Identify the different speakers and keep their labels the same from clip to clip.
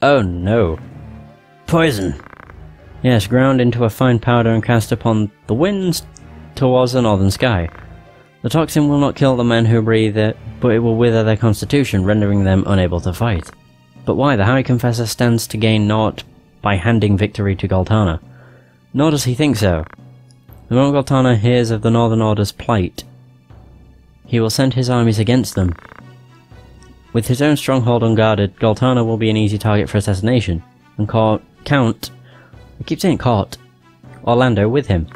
Speaker 1: Oh no. Poison. Yes, ground into a fine powder and cast upon the winds towards the northern sky. The toxin will not kill the men who breathe it, but it will wither their constitution, rendering them unable to fight. But why? The High Confessor stands to gain naught by handing victory to Goltana. Nor does he think so. The moment Goltana hears of the Northern Order's plight, he will send his armies against them. With his own stronghold unguarded, Goltana will be an easy target for assassination, and Count, I keep saying caught, Orlandeau with him.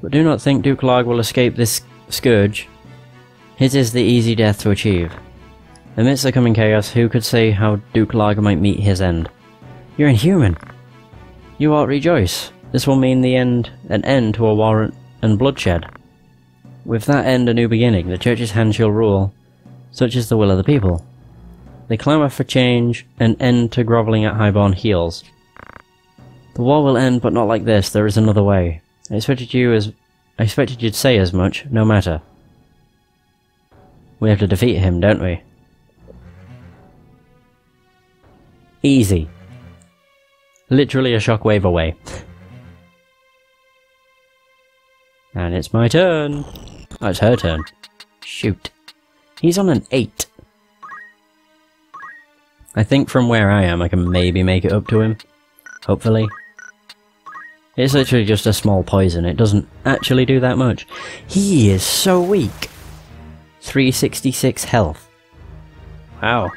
Speaker 1: But do not think Duke Larg will escape this scourge. His is the easy death to achieve. Amidst the coming chaos, who could say how Duke Larg might meet his end? You're inhuman! You ought rejoice. This will mean the end, an end to a war and bloodshed. With that end a new beginning, the Church's hand shall rule. Such is the will of the people. They clamour for change, an end to grovelling at highborn heels. The war will end, but not like this, there is another way. I expected you as... I expected you'd say as much, no matter. We have to defeat him, don't we? Easy. Literally a shockwave away. and it's my turn. Oh, it's her turn. Shoot. He's on an 8. I think from where I am I can maybe make it up to him. Hopefully. It's literally just a small poison, it doesn't actually do that much. He is so weak! 366 health. Wow.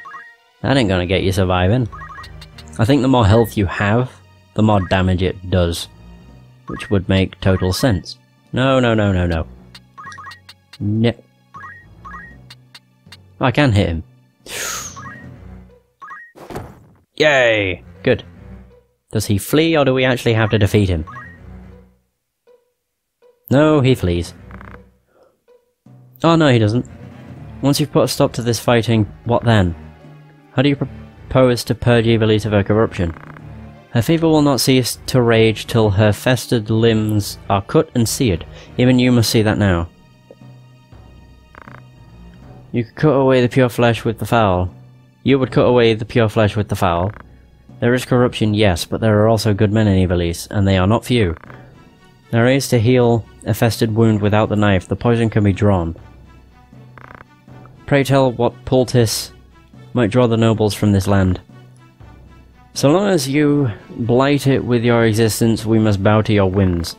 Speaker 1: That ain't gonna get you surviving. I think the more health you have, the more damage it does. Which would make total sense. No, no, no, no, no. No. I can hit him. Yay! Good. Does he flee or do we actually have to defeat him? No, he flees. Oh no, he doesn't. Once you've put a stop to this fighting, what then? How do you propose to purge Ivalice of her corruption? Her fever will not cease to rage till her festered limbs are cut and seared. Even you must see that now. You could cut away the pure flesh with the foul. You would cut away the pure flesh with the foul. There is corruption, yes, but there are also good men in Ivalice, and they are not few. There is to heal a festered wound without the knife, the poison can be drawn. Pray tell what poultice might draw the nobles from this land. So long as you blight it with your existence, we must bow to your whims.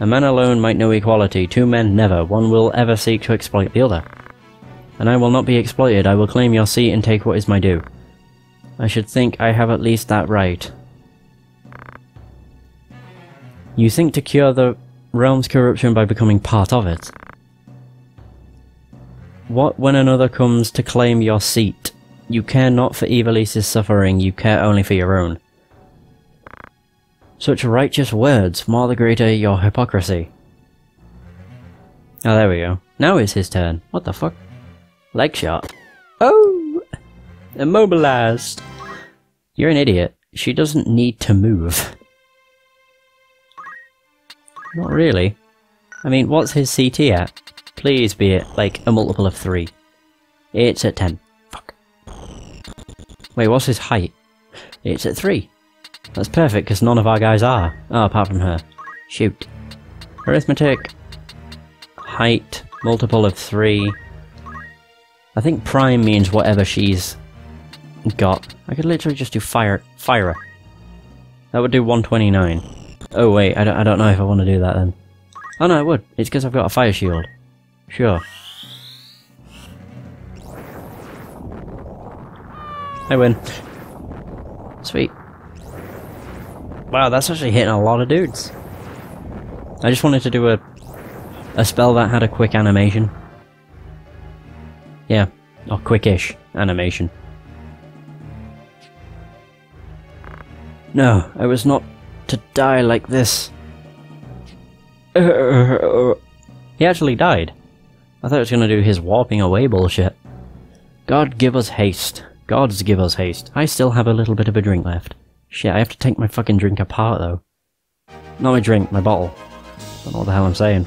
Speaker 1: A man alone might know equality, two men never, one will ever seek to exploit the other and I will not be exploited. I will claim your seat and take what is my due. I should think I have at least that right. You think to cure the realm's corruption by becoming part of it? What when another comes to claim your seat? You care not for Ivalice's suffering, you care only for your own. Such righteous words, more the greater your hypocrisy. Oh, there we go. Now it's his turn. What the fuck? Leg shot. Oh! Immobilized. You're an idiot. She doesn't need to move. Not really. I mean, what's his CT at? Please be it, like, a multiple of 3. It's at 10. Fuck. Wait, what's his height? It's at 3. That's perfect, because none of our guys are. Oh, apart from her. Shoot. Arithmetic. Height, multiple of 3. I think prime means whatever she's got. I could literally just do fire, fire her. That would do 129. Oh wait, I don't, I don't know if I want to do that then. Oh no, I would. It's because I've got a fire shield. Sure. I win. Sweet. Wow, that's actually hitting a lot of dudes. I just wanted to do a a spell that had a quick animation. Yeah, or quickish animation. No, I was not to die like this. He actually died. I thought it was gonna do his warping away bullshit. God give us haste. Gods give us haste. I still have a little bit of a drink left. Shit, I have to take my fucking drink apart though. Not my drink, my bottle. Don't know what the hell I'm saying.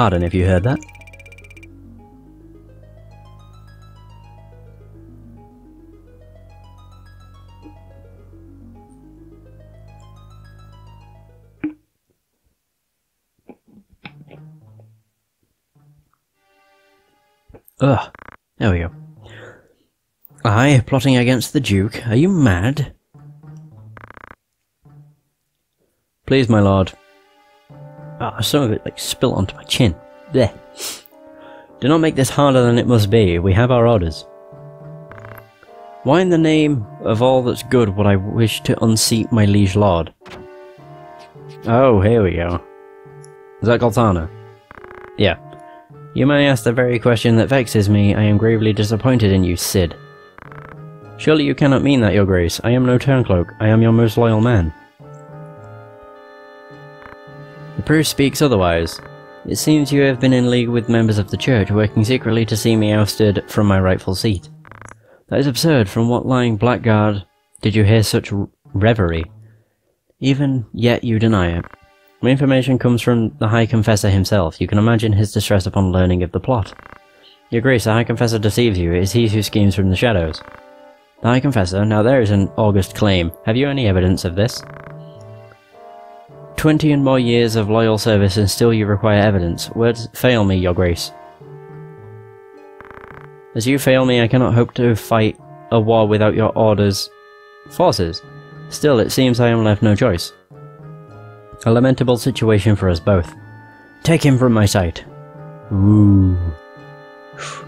Speaker 1: pardon if you heard that. Ugh. There we go. I plotting against the Duke? Are you mad? Please, my lord, Ah, some of it like spilt onto my chin. There. Do not make this harder than it must be. We have our orders. Why in the name of all that's good would I wish to unseat my liege lord? Oh, here we go. Is that Goltana? Yeah. You may ask the very question that vexes me. I am gravely disappointed in you, Cid. Surely you cannot mean that, your grace. I am no turncloak. I am your most loyal man. The proof speaks otherwise. It seems you have been in league with members of the church, working secretly to see me ousted from my rightful seat. That is absurd. From what lying blackguard did you hear such reverie? Even yet you deny it. My information comes from the High Confessor himself. You can imagine his distress upon learning of the plot. Your Grace, the High Confessor deceives you. It is he who schemes from the shadows. The High Confessor? Now there is an august claim. Have you any evidence of this? Twenty and more years of loyal service and still you require evidence. Words fail me, your grace. As you fail me, I cannot hope to fight a war without your orders. Forces. Still, it seems I am left no choice. A lamentable situation for us both. Take him from my sight. Ooh.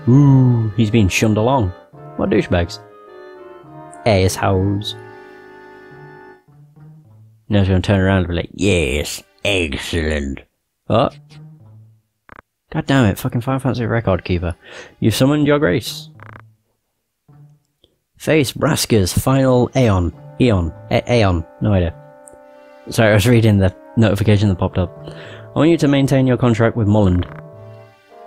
Speaker 1: Ooh, he's being shunned along. What douchebags. Assholes. Now he's gonna turn around and be like, yes, excellent. What? God damn it, fucking Final Fantasy record keeper. You've summoned your grace. Face Braska's final Aeon. Eon. A Aeon. No idea. Sorry, I was reading the notification that popped up. I want you to maintain your contract with Mullonde.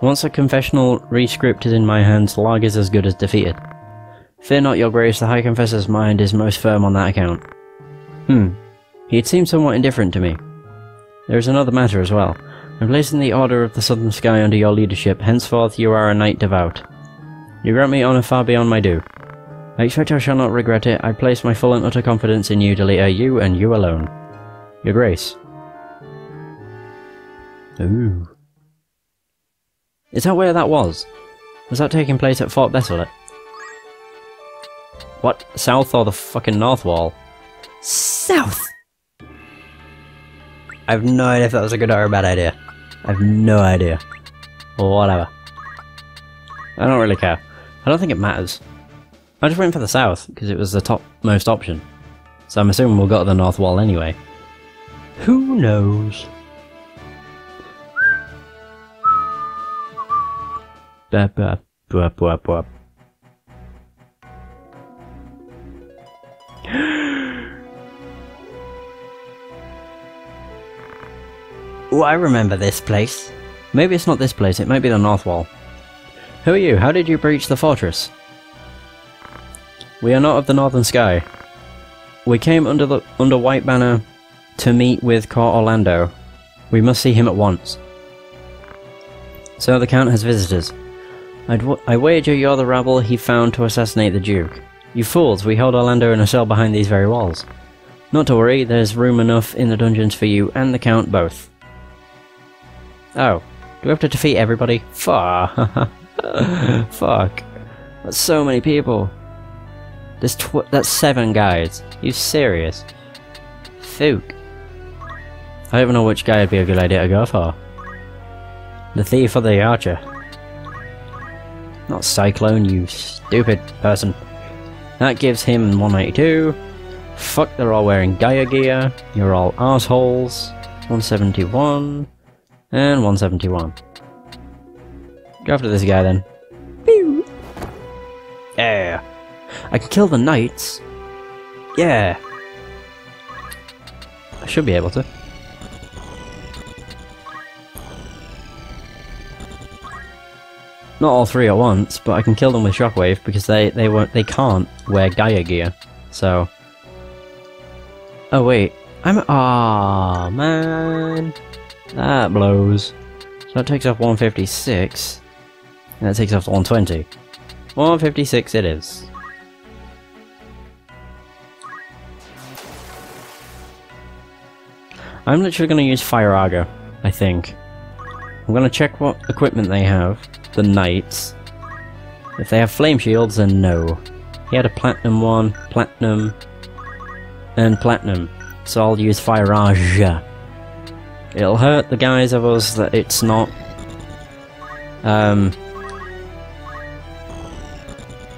Speaker 1: Once a confessional rescript is in my hands, Larg is as good as defeated. Fear not, your grace, the High Confessor's mind is most firm on that account. Hmm. He had seemed somewhat indifferent to me. There is another matter as well. I'm placing the Order of the Southern Sky under your leadership, henceforth you are a knight devout. You grant me honour far beyond my due. I expect I shall not regret it. I place my full and utter confidence in you to uh, you and you alone. Your Grace. Ooh. Is that where that was? Was that taking place at Fort Besselat? What? South or the fucking north wall? South! I have no idea if that was a good or a bad idea. I have no idea. Whatever. I don't really care. I don't think it matters. I just went for the south, because it was the topmost option. So I'm assuming we'll go to the north wall anyway. Who knows? Bap, bap, bap, Oh, I remember this place. Maybe it's not this place, it might be the North Wall. Who are you? How did you breach the fortress? We are not of the Northern Sky. We came under the under White Banner to meet with Court Orlandeau. We must see him at once. So the Count has visitors. I'd w I wager you're the rabble he found to assassinate the Duke. You fools, we held Orlandeau in a cell behind these very walls. Not to worry, there's room enough in the dungeons for you and the Count both. Oh. Do we have to defeat everybody? Fuck. Fuck. That's so many people. There's tw that's seven guys. You serious? Fook. I don't know which guy would be a good idea to go for. The thief or the archer? Not Cyclone, you stupid person. That gives him 192. Fuck, they're all wearing Gaia gear. You're all assholes. 171. And 171. Go after this guy then. Pew! Yeah. I can kill the knights. Yeah. I should be able to. Not all three at once, but I can kill them with Shockwave because they they won't they can't wear Gaia gear. So. Oh wait, I'm ah man, that blows. So that takes off 156, and that takes off 120. 156 it is. I'm literally going to use Firaga, I think. I'm going to check what equipment they have, the knights, If they have flame shields, then no. He had a platinum one, platinum, and platinum. So I'll use Firaga. It'll hurt the guys of us that it's not... Um...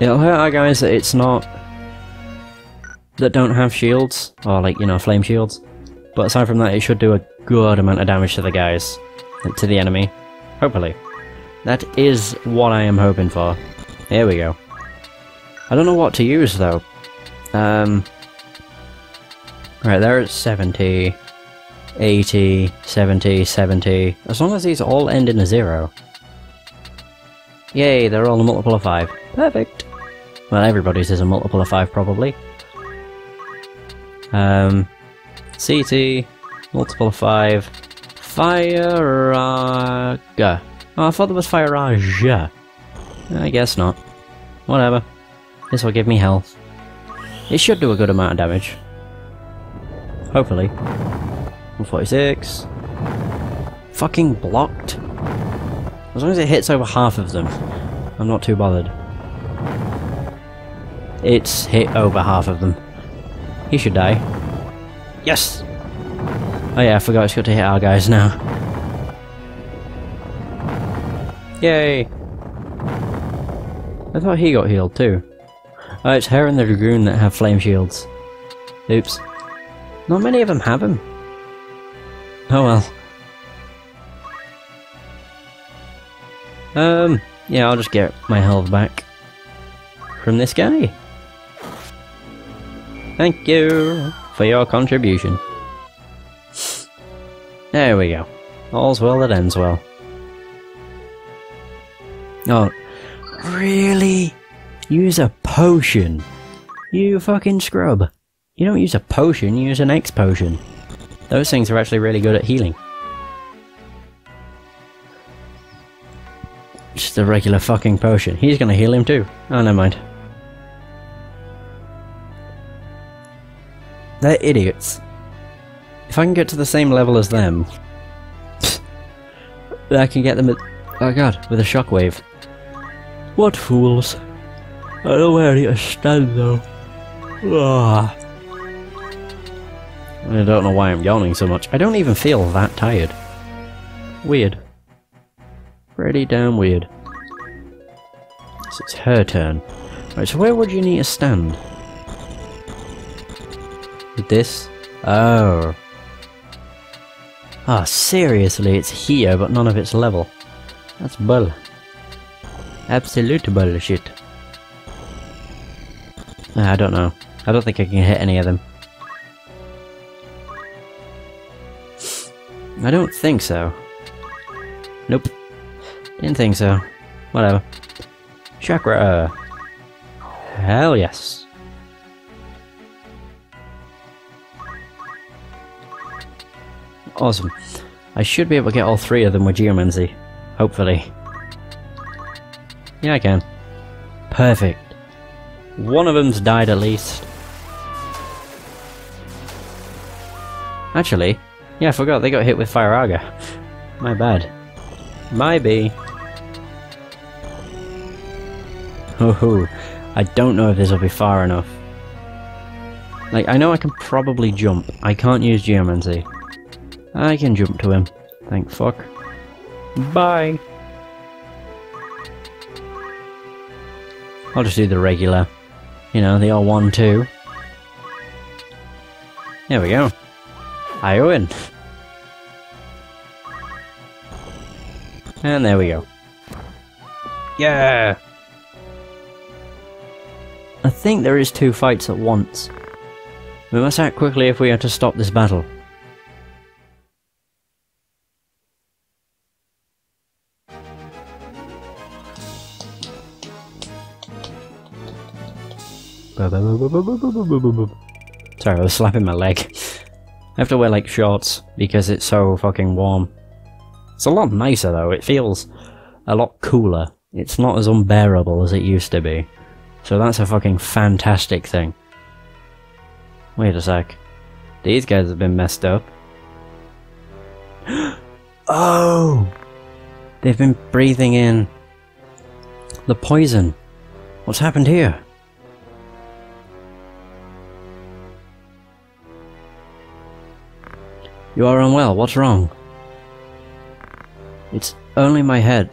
Speaker 1: It'll hurt our guys that it's not... That don't have shields, or like, you know, flame shields. But aside from that, it should do a good amount of damage to the guys. To the enemy. Hopefully. That is what I am hoping for. Here we go. I don't know what to use though. Um... Right, they're at 70, 80, 70, 70. As long as these all end in a zero. Yay, they're all a multiple of 5. Perfect! Well, everybody's is a multiple of 5 probably. Um, CT, multiple of 5. Fire... Oh, I thought there was Fire I guess not. Whatever. This will give me health. It should do a good amount of damage. Hopefully. 146. Fucking blocked. As long as it hits over half of them, I'm not too bothered. It's hit over half of them. He should die. Yes! Oh yeah, I forgot it's got to hit our guys now. Yay! I thought he got healed too. Oh, it's her and the Dragoon that have flame shields. Oops. Not many of them have them. Oh well. Um, yeah, I'll just get my health back from this guy. Thank you for your contribution. There we go. All's well that ends well. Oh, really? Use a potion? You fucking scrub. You don't use a potion, you use an X potion. Those things are actually really good at healing. Just a regular fucking potion. He's gonna heal him too. Oh, never mind. They're idiots. If I can get to the same level as them, I can get them at... Oh god, with a shockwave. What fools. I don't know where I need to stand though. Ah. I don't know why I'm yawning so much. I don't even feel that tired. Weird. Pretty damn weird. So it's her turn. Right, so where would you need to stand? With this? Oh. Ah, oh, seriously, it's here, but none of it's level. That's bull. Absolute bullshit. I don't know. I don't think I can hit any of them. I don't think so. Nope. Didn't think so. Whatever. Chakra! Hell yes. Awesome. I should be able to get all three of them with Geomancy. Hopefully. Yeah, I can. Perfect. One of them's died at least. Actually, yeah, I forgot they got hit with Firaga. My bad. My. Oh, I don't know if this will be far enough. Like, I know I can probably jump. I can't use Geomancy. I can jump to him. Thank fuck. Bye! I'll just do the regular. You know, the R1-2. There we go. I win. And there we go. Yeah! I think there is two fights at once. We must act quickly if we are to stop this battle. Sorry, I was slapping my leg. Have to wear like shorts because it's so fucking warm. It's a lot nicer though, it feels a lot cooler. It's not as unbearable as it used to be. So that's a fucking fantastic thing. Wait a sec. These guys have been messed up. oh! They've been breathing in the poison What's happened here? You are unwell. What's wrong? It's only my head.